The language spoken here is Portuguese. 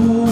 rua.